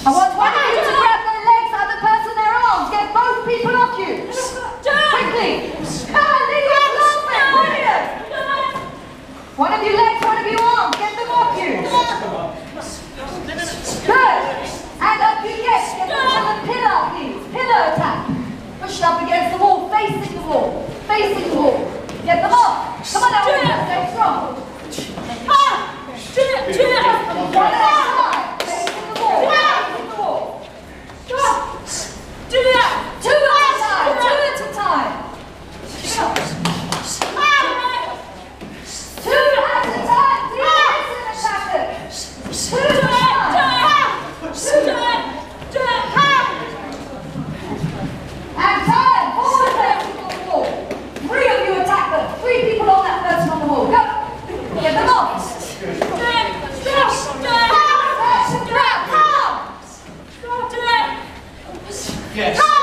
I want one of you to grab their legs, other person their arms. Get both people off you. Quickly. Come on, leave Lydia, laughing. Brilliant. One of you legs, one of you arms. Get them off you. Good. And up you get. Get them on the pillar, please. Pillar attack. Push up against the wall, facing the wall. Facing the wall. Get them off. Come on, now. Stay strong. Yes.